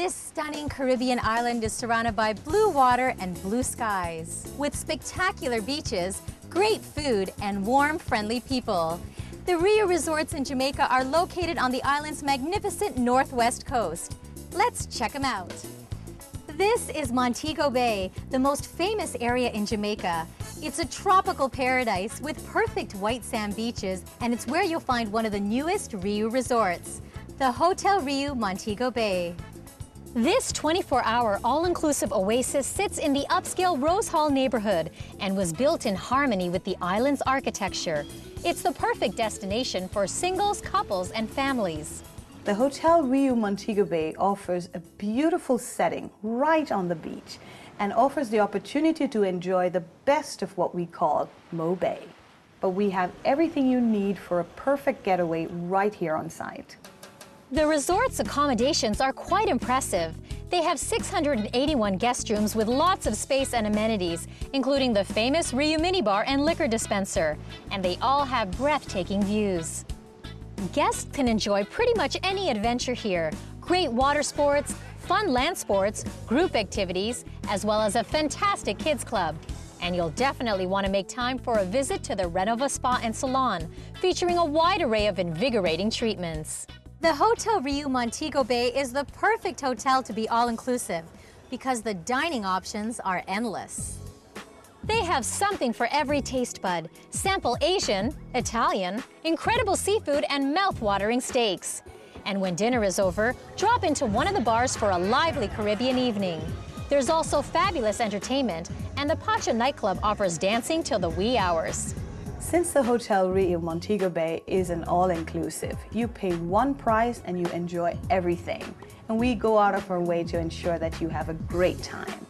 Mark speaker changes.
Speaker 1: This stunning Caribbean island is surrounded by blue water and blue skies, with spectacular beaches, great food, and warm, friendly people. The Riu resorts in Jamaica are located on the island's magnificent northwest coast. Let's check them out. This is Montego Bay, the most famous area in Jamaica. It's a tropical paradise with perfect white sand beaches, and it's where you'll find one of the newest Riu resorts, the Hotel Riu Montego Bay. This 24-hour all-inclusive oasis sits in the upscale Rose Hall neighborhood and was built in harmony with the island's architecture. It's the perfect destination for singles, couples, and families.
Speaker 2: The Hotel Riu Montego Bay offers a beautiful setting right on the beach and offers the opportunity to enjoy the best of what we call Mo Bay. But we have everything you need for a perfect getaway right here on site.
Speaker 1: The resort's accommodations are quite impressive. They have 681 guest rooms with lots of space and amenities, including the famous Riu minibar and liquor dispenser, and they all have breathtaking views. Guests can enjoy pretty much any adventure here. Great water sports, fun land sports, group activities, as well as a fantastic kids club. And you'll definitely want to make time for a visit to the Renova Spa and Salon, featuring a wide array of invigorating treatments. The Hotel Riu Montego Bay is the perfect hotel to be all-inclusive because the dining options are endless. They have something for every taste bud. Sample Asian, Italian, incredible seafood, and mouth-watering steaks. And when dinner is over, drop into one of the bars for a lively Caribbean evening. There's also fabulous entertainment, and the Pacha nightclub offers dancing till the wee hours.
Speaker 2: Since the Hotel Riu Montego Bay is an all-inclusive, you pay one price and you enjoy everything. And we go out of our way to ensure that you have a great time.